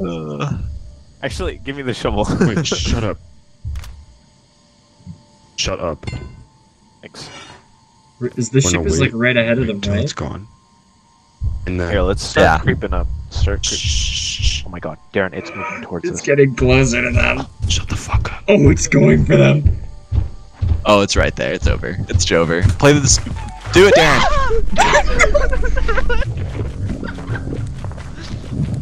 Uh, Actually, give me the shovel. Wait, shut up. Shut up. Thanks. Is the We're ship is like right ahead of them, right? it's gone. And then Here, let's start Yeah. creeping up. Start. Creep- Shh. oh my god, Darren, it's moving towards It's us. getting closer to them. Shut the fuck up. Oh, it's going for them. oh, it's right there. It's over. It's Jover. Play this. Do it, Darren.